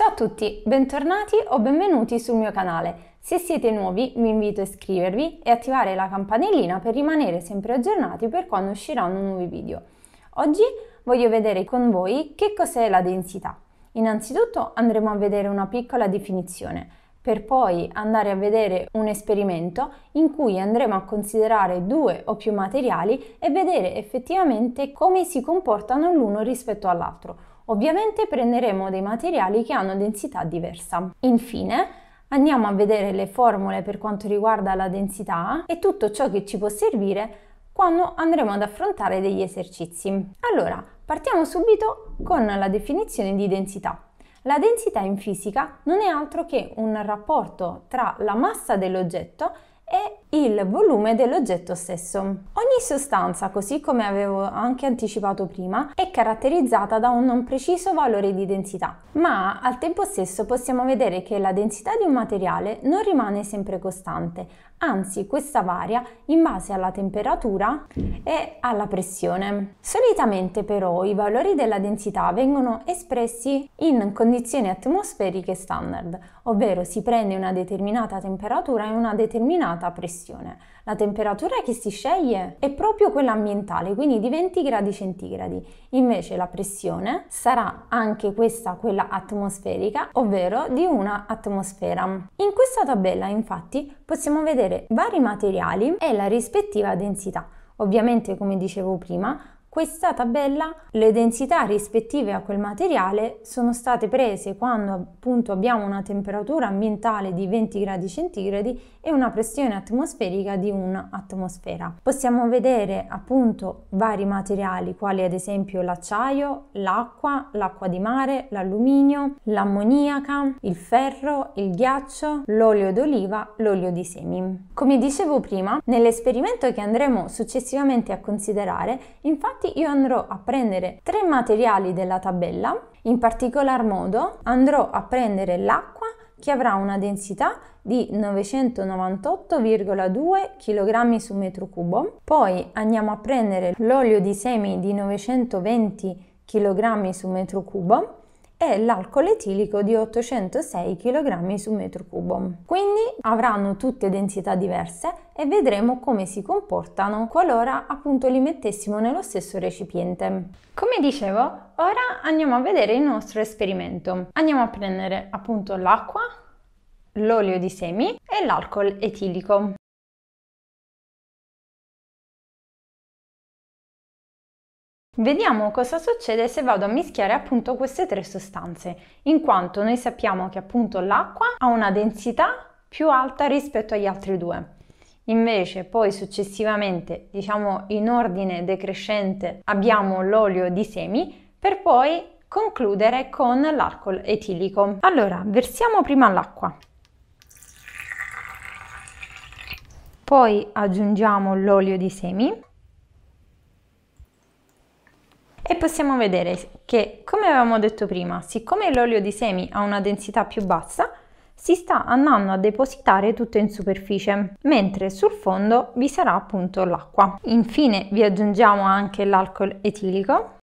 Ciao a tutti, bentornati o benvenuti sul mio canale. Se siete nuovi vi invito a iscrivervi e attivare la campanellina per rimanere sempre aggiornati per quando usciranno nuovi video. Oggi voglio vedere con voi che cos'è la densità. Innanzitutto andremo a vedere una piccola definizione, per poi andare a vedere un esperimento in cui andremo a considerare due o più materiali e vedere effettivamente come si comportano l'uno rispetto all'altro Ovviamente prenderemo dei materiali che hanno densità diversa. Infine andiamo a vedere le formule per quanto riguarda la densità e tutto ciò che ci può servire quando andremo ad affrontare degli esercizi. Allora, partiamo subito con la definizione di densità. La densità in fisica non è altro che un rapporto tra la massa dell'oggetto e il volume dell'oggetto stesso. Ogni sostanza, così come avevo anche anticipato prima, è caratterizzata da un non preciso valore di densità, ma al tempo stesso possiamo vedere che la densità di un materiale non rimane sempre costante, anzi questa varia in base alla temperatura e alla pressione. Solitamente però i valori della densità vengono espressi in condizioni atmosferiche standard, ovvero si prende una determinata temperatura e una determinata pressione. La temperatura che si sceglie è proprio quella ambientale, quindi di 20 gradi centigradi. Invece la pressione sarà anche questa quella atmosferica, ovvero di una atmosfera. In questa tabella infatti possiamo vedere vari materiali e la rispettiva densità. Ovviamente, come dicevo prima, questa tabella, le densità rispettive a quel materiale sono state prese quando appunto abbiamo una temperatura ambientale di 20 gradi centigradi e una pressione atmosferica di un'atmosfera. Possiamo vedere appunto vari materiali quali ad esempio l'acciaio, l'acqua, l'acqua di mare, l'alluminio, l'ammoniaca, il ferro, il ghiaccio, l'olio d'oliva, l'olio di semi. Come dicevo prima, nell'esperimento che andremo successivamente a considerare, infatti Infatti io andrò a prendere tre materiali della tabella, in particolar modo andrò a prendere l'acqua che avrà una densità di 998,2 kg su metro cubo, poi andiamo a prendere l'olio di semi di 920 kg su metro cubo e l'alcol etilico di 806 kg su metro cubo. Quindi avranno tutte densità diverse e vedremo come si comportano qualora appunto li mettessimo nello stesso recipiente. Come dicevo, ora andiamo a vedere il nostro esperimento. Andiamo a prendere appunto l'acqua, l'olio di semi e l'alcol etilico. Vediamo cosa succede se vado a mischiare appunto queste tre sostanze, in quanto noi sappiamo che appunto l'acqua ha una densità più alta rispetto agli altri due. Invece poi successivamente, diciamo in ordine decrescente, abbiamo l'olio di semi per poi concludere con l'alcol etilico. Allora, versiamo prima l'acqua. Poi aggiungiamo l'olio di semi e possiamo vedere che, come avevamo detto prima, siccome l'olio di semi ha una densità più bassa, si sta andando a depositare tutto in superficie, mentre sul fondo vi sarà appunto l'acqua. Infine vi aggiungiamo anche l'alcol etilico.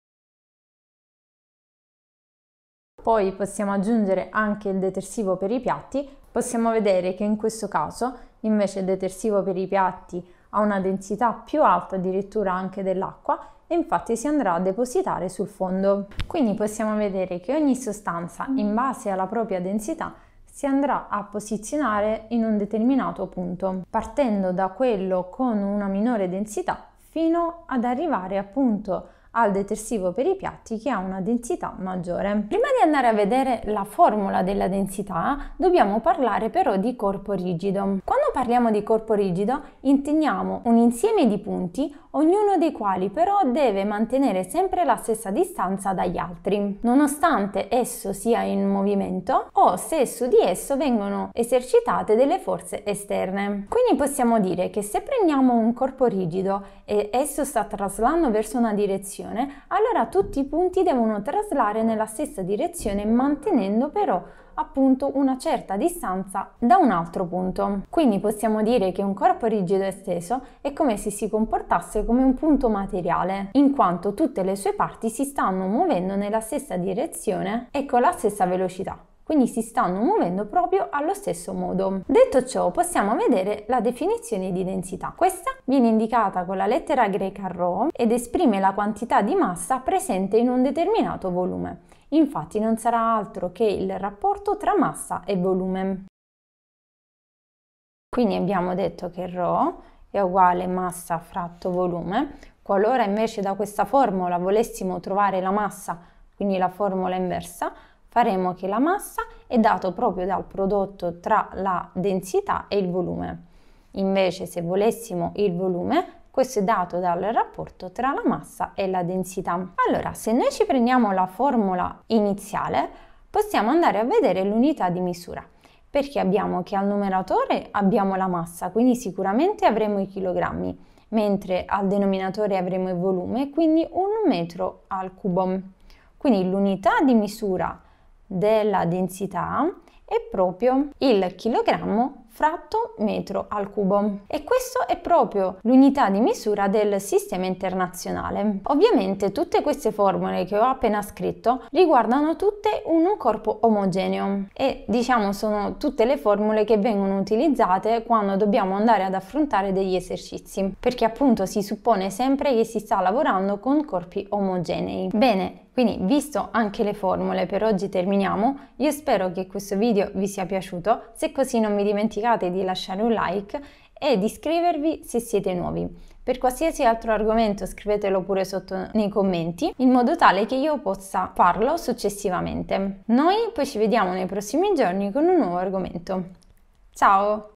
Poi possiamo aggiungere anche il detersivo per i piatti. Possiamo vedere che in questo caso invece il detersivo per i piatti ha una densità più alta addirittura anche dell'acqua e infatti si andrà a depositare sul fondo. Quindi possiamo vedere che ogni sostanza in base alla propria densità si andrà a posizionare in un determinato punto, partendo da quello con una minore densità fino ad arrivare appunto al detersivo per i piatti che ha una densità maggiore. Prima di andare a vedere la formula della densità dobbiamo parlare però di corpo rigido. Quando parliamo di corpo rigido intendiamo un insieme di punti ognuno dei quali però deve mantenere sempre la stessa distanza dagli altri, nonostante esso sia in movimento o se su di esso vengono esercitate delle forze esterne. Quindi possiamo dire che se prendiamo un corpo rigido e esso sta traslando verso una direzione, allora tutti i punti devono traslare nella stessa direzione mantenendo però appunto una certa distanza da un altro punto. Quindi possiamo dire che un corpo rigido e steso è come se si comportasse come un punto materiale, in quanto tutte le sue parti si stanno muovendo nella stessa direzione e con la stessa velocità. Quindi si stanno muovendo proprio allo stesso modo. Detto ciò, possiamo vedere la definizione di densità. Questa viene indicata con la lettera greca ρ ed esprime la quantità di massa presente in un determinato volume. Infatti non sarà altro che il rapporto tra massa e volume. Quindi abbiamo detto che ρ è uguale massa fratto volume. Qualora invece da questa formula volessimo trovare la massa, quindi la formula inversa, faremo che la massa è dato proprio dal prodotto tra la densità e il volume. Invece se volessimo il volume, questo è dato dal rapporto tra la massa e la densità. Allora, se noi ci prendiamo la formula iniziale, possiamo andare a vedere l'unità di misura perché abbiamo che al numeratore abbiamo la massa, quindi sicuramente avremo i chilogrammi, mentre al denominatore avremo il volume, quindi un metro al cubo. Quindi l'unità di misura della densità è proprio il chilogrammo fratto metro al cubo e questo è proprio l'unità di misura del sistema internazionale. Ovviamente tutte queste formule che ho appena scritto riguardano tutte un corpo omogeneo e diciamo sono tutte le formule che vengono utilizzate quando dobbiamo andare ad affrontare degli esercizi perché appunto si suppone sempre che si sta lavorando con corpi omogenei. Bene, quindi, visto anche le formule, per oggi terminiamo. Io spero che questo video vi sia piaciuto. Se così non vi dimenticate di lasciare un like e di iscrivervi se siete nuovi. Per qualsiasi altro argomento scrivetelo pure sotto nei commenti in modo tale che io possa farlo successivamente. Noi poi ci vediamo nei prossimi giorni con un nuovo argomento. Ciao!